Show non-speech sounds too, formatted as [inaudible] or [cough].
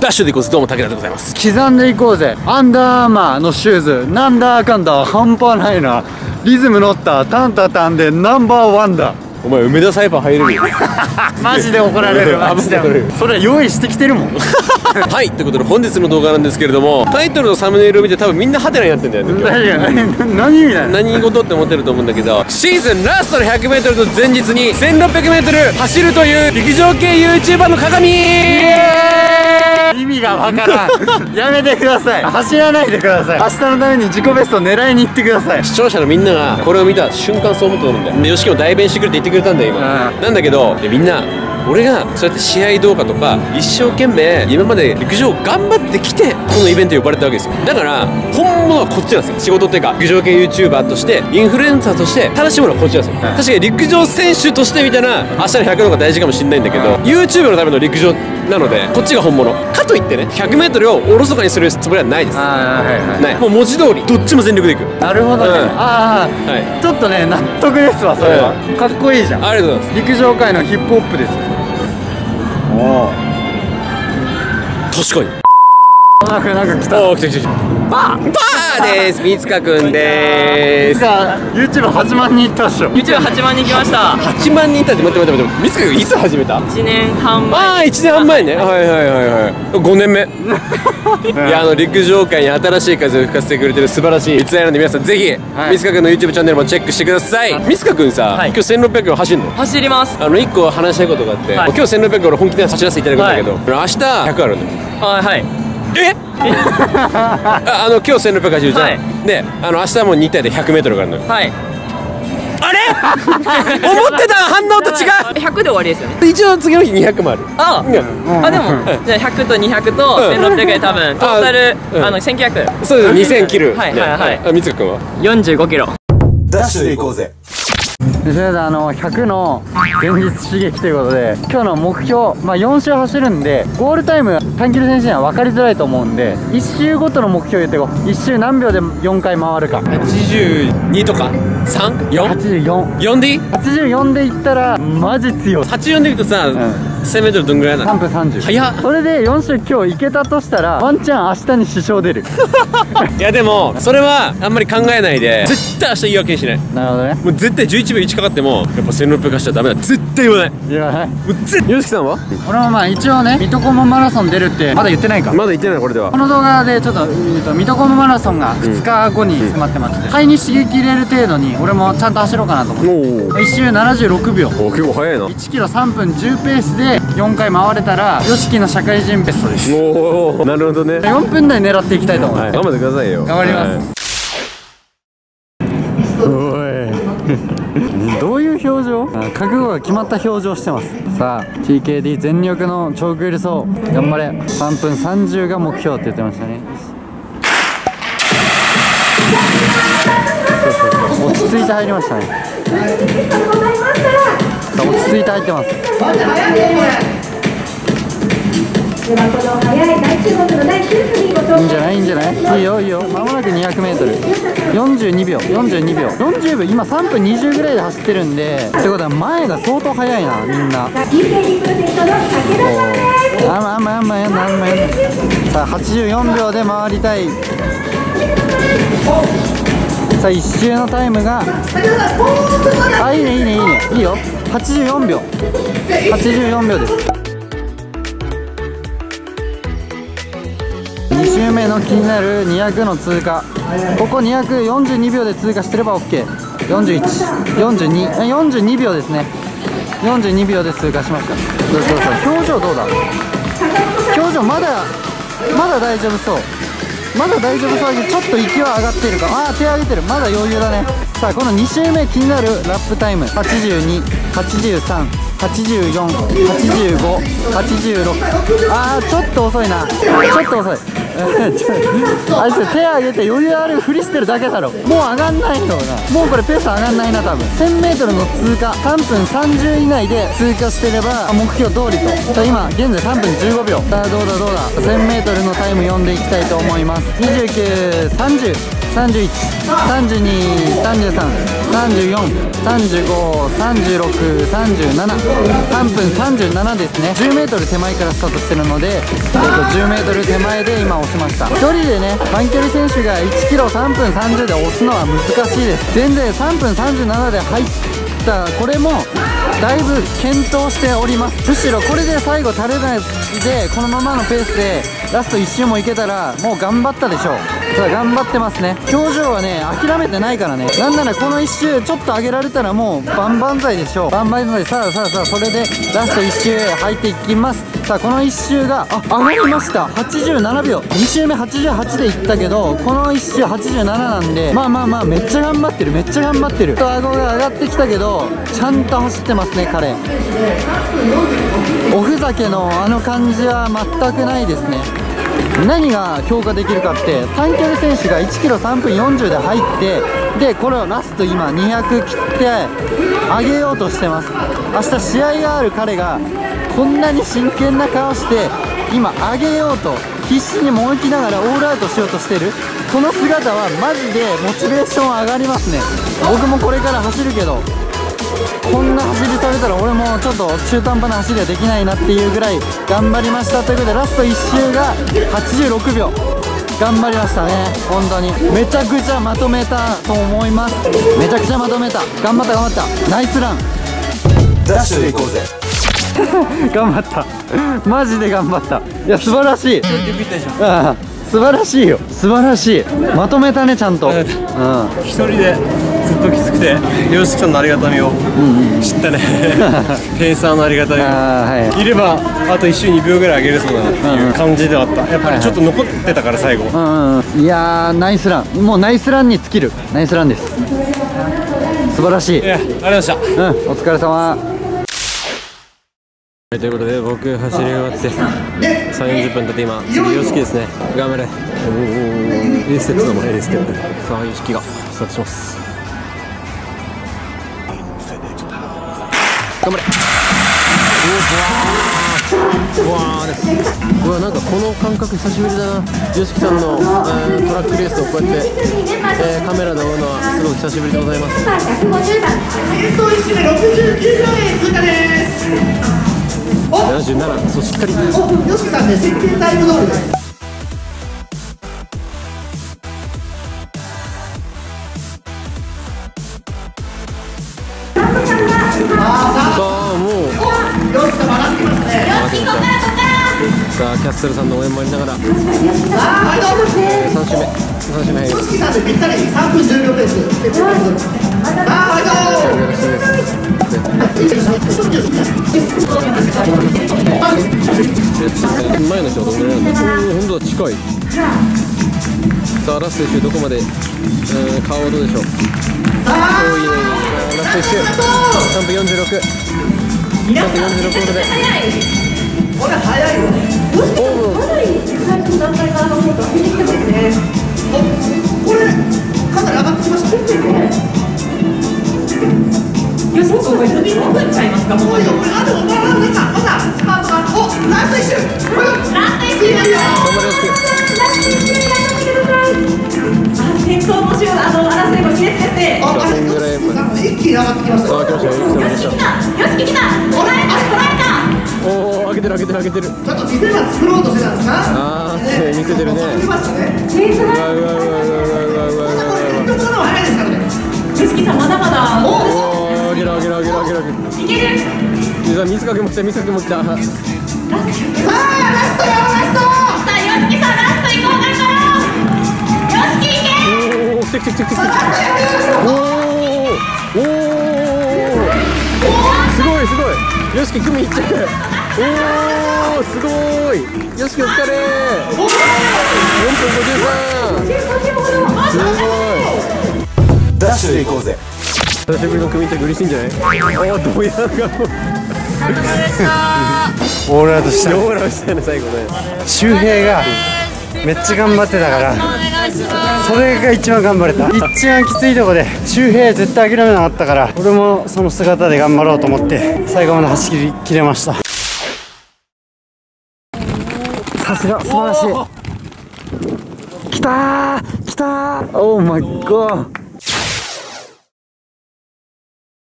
ダッシュでいこうぜ。どうも武田でございます。刻んでいこうぜ。アンダーアーマーのシューズ。なんだかんだ半端ないな。リズム乗ったタンタタンでナンバーワンだ。お前梅田サイファー入れるよ。[laughs] マジで怒られる [laughs] マジで。それ用意してきてるもん。[laughs] はいということで本日の動画なんですけれどもタイトルとサムネイルを見て多分みんなハテナになってんだよね何何みたいな。何事って思ってると思うんだけどシーズンラストの 100m の前日に 1600m 走るという陸上系 YouTuber の鏡。意味がわからん。やめてください。走らないでください。明日のために自己ベストを狙いに行ってください。視聴者のみんながこれを見た瞬間そう思ったと思うんだよ。で YOSHIKI も代弁してくれって言ってくれたんだよ今。うん。なんだけどでみんな俺がそうやって試合動画とか一生懸命今まで陸上頑張ってきてこのイベントに呼ばれたわけですよ。だから本物はこっちなんですよ。仕事っていうか陸上系 YouTuber としてインフルエンサーとして正しいものはこっちなんですよ、確かに陸上選手としてみたいな明日の100の方が大事かもしれないんだけど、YouTube のための陸上なのでこっちが本物。かといってね 100m をおろそかにするつもりはないです。ああはいはい。ない。もう文字通りどっちも全力でいく。なるほどね、うん。ああ、はい。ちょっとね納得ですわそれは、うかっこいいじゃん。ありがとうございます。陸上界のヒップホップですよ。おお確かに。なんかなんか来た。おお来た来た来た。パーパーです。三塚くんでーすさあ YouTube 8万人いったっしょ。YouTube8 万人来ました。8万人いたって待って待って待って。三塚くんいつ始めた？1年半前。ああ1年半前ね。はい。はいはいはい5年目。[laughs] いやあの陸上界に新しい風を吹かせてくれてる素晴らしい逸材なんで皆さんぜひはい。三塚くんの YouTube チャンネルもチェックしてください。三塚くんさはい。今日1600キロ走るの？走ります。あの1個話したいことがあって、はい。今日1600キロ俺本気で走らせていただくんだけど、明日100あるんだよはいはいえ？あ [laughs] あの今日1600走るじゃん、はい。であの明日はもう2体で 100m があるの。よはい。あれ？[laughs] 思ってた反応と違う。100で終わりですよね。一応次の日200もある。あうん。あでもじゃあ100と200と1600で多分 [laughs] トータルうん。あの1900そうです。2000切るはいはいはい。三塚君は？45キロ。ダッシュで行こうぜとりあえずあの100の前日刺激ということで今日の目標まあ4周走るんでゴールタイム短距離選手には分かりづらいと思うんで1周ごとの目標言ってこう。1周何秒で4回回るか。82とか 3?4?4 84でいい？84でいったらマジ強い。84でいくとさ、1000m どんぐらいなの3分30早っ。それで4周今日いけたとしたらワンチャン明日に支障出る。[laughs] いやでもそれはあんまり考えないで絶対明日言い訳にしない。なるほどね。もう絶対11秒1かかってもやっぱ1600走ったらダメだ。絶対言わない。もいやはいう絶対 YOSHIKI さんは？俺もまあ一応ね水戸黄門マラソン出るってまだ言ってないか。まだ言ってないこれでは。この動画でちょっと,、えー、と水戸黄門マラソンが2日後に迫ってまして肺に刺激入れる程度に俺もちゃんと走ろうかなと思って。お1周76秒。お結構早いな。1キロ3分10ペースで4回回れたら YOSHIKI の社会人ベストです。おおなるほどね、はい、4分台狙っていきたいと思います、頑張ってくださいよ。頑張ります。はい。おい。[laughs] どういう表情？あ覚悟が決まった表情してます。さあ TKD 全力の長距離走頑張れ。3分30が目標って言ってましたね。そうそうそう。落ち着いて入りましたねいて入ってます。ではこの早い大注目の第9組ご紹いいんじゃない？いいんじゃない？いいよいいよ。まもなく 200m42 秒。42秒。40秒。今3分20ぐらいで走ってるんでってことは前が相当速いなみんな。TKD プロジェクトの武田さんですあんまあんまあんまやんなあんま。やんなさあ84秒で回りたい。さあ1周のタイムが。あいいねいいねいいね。いいよ。84秒。84秒です。2周目の気になる200の通過。ここ242秒で通過してれば OK414242 秒ですね。42秒で通過しましたそうそうそう表情どうだ？表情まだまだ大丈夫そう。まだ大丈夫そうだけどちょっと息は上がってるか。ああ手上げてる。まだ余裕だね。さあこの2周目気になるラップタイム。8283 8283848586ああちょっと遅いな。ちょっと遅い。[laughs] あいつ手上げて余裕あるふりしてるだけだろ。もう上がんないよな。もうこれペース上がんないな多分。1000m の通過。3分30以内で通過してれば目標通りと。今現在3分15秒。さあどうだどうだ。1000m のタイム読んでいきたいと思います。29303132334 35。36。373分37ですね。10メートル手前からスタートしてるので、えっと10メートル手前で今押しました。一人でね、短距離選手が1キロ3分30で押すのは難しいです。全然3分37で入ったこれもだいぶ検討しておりますむしろこれで最後垂れないでこのままのペースでラスト1周もいけたらもう頑張ったでしょう。さあ頑張ってますね。表情はね諦めてないからね。なんならこの1周ちょっと上げられたらもう万々歳でしょう。万々歳。さあさあさあそれでラスト1周入っていきます。さあこの1周があ上がりました。87秒。2周目88でいったけどこの1周87なんでまあまあまあめっちゃ頑張ってる。めっちゃ頑張ってる。と顎が上がってきたけどちゃんと走ってますね彼。おふざけのあの感じは全くないですね。何が評価できるかって短距離選手が1キロ3分40で入ってでこれをラスト今200切って上げようとしてます。明日試合がある彼がこんなに真剣な顔して今上げようと必死にもがきながらオールアウトしようとしてる。この姿はマジでモチベーション上がりますね。僕もこれから走るけどこんな走りされたら俺もちょっと中途半端な走りはできないなっていうぐらい頑張りましたということでラスト1周が86秒。頑張りましたね本当に。めちゃくちゃまとめたと思います。めちゃくちゃまとめた。頑張った頑張った。ナイスラン。ダッシュで行こうぜ。[laughs] 頑張った。マジで頑張った。いや素晴らしい。ああ素晴らしいよ。素晴らしい。まとめたねちゃんと、うん、一人でずっときつくて YOSHIKI さんのありがたみを。知ったね。ペーサーのありがたみを。ああはい。いればあと1周2秒ぐらい上げれそうだなっていう感じではあった。やっぱりちょっと残ってたから最後。うんうん。いやーナイスラン。もうナイスランに尽きる。ナイスランです。素晴らしい。いやありがとうございました。うんお疲れ様。はい、ということで僕走り終わって3、40分経って今次 YOSHIKI ですね。頑張れ。おー。A ステップのも A ステップさあ YOSHIKI がスタートします頑張れ。うわわーです。うわなんかこの感覚久しぶりだな。YOSHIKI さんの、えートラックレースをこうやって、えーカメラで追うのはすごく久しぶりでございます。150番77そうしっかり。ささあキャッスルさんの応援もありながら、えー、3周目。3周目入ります。前の人はどのぐらいなんだおお本当だ近い。さあラスト1周どこまで、えー、顔はどうでしょう？おーいいねいいねさあラスト1周3分46 3分46早いよどうしてもかなり最初の段階からの方と開けてきてますねこれかなり上がってきましたですよねいやそうこれ首もくんちゃいますかもうよこスパートがおラスト1周ラスト1周ですよいあ先頭もしあの争いも熾烈ですああれ一気に上がってきました開けてる開けてる。ちょっと見せ場作ろうとしてたんですかあー見せてるね。来ました。ねうわうわうわうわうわうわうわうわこれの早いですからねよしきさんまだまだ。おお開ける開ける開ける開ける開いける。けるさあ水かけも来た水かけも来たさあラストよラストさあよしきさんラスト行こう頑張ろう。よしき行け。おお来て来て来て来て来ておおおおすごいすごいよしき組いっちゃうおおすごい。よしきお疲れ。ー分53すごい。ダッシュで行こうぜ。久しぶりの組手苦しいんじゃない？おあどうやらがオーラとしたオーラしたね最後ね。周平がめっちゃ頑張ってたから。それが一番頑張れた。一番きついとこで周平絶対諦めなかったから俺もその姿で頑張ろうと思って最後まで走り切れました。さすが素晴らしい。来たー来たー。オーマイゴー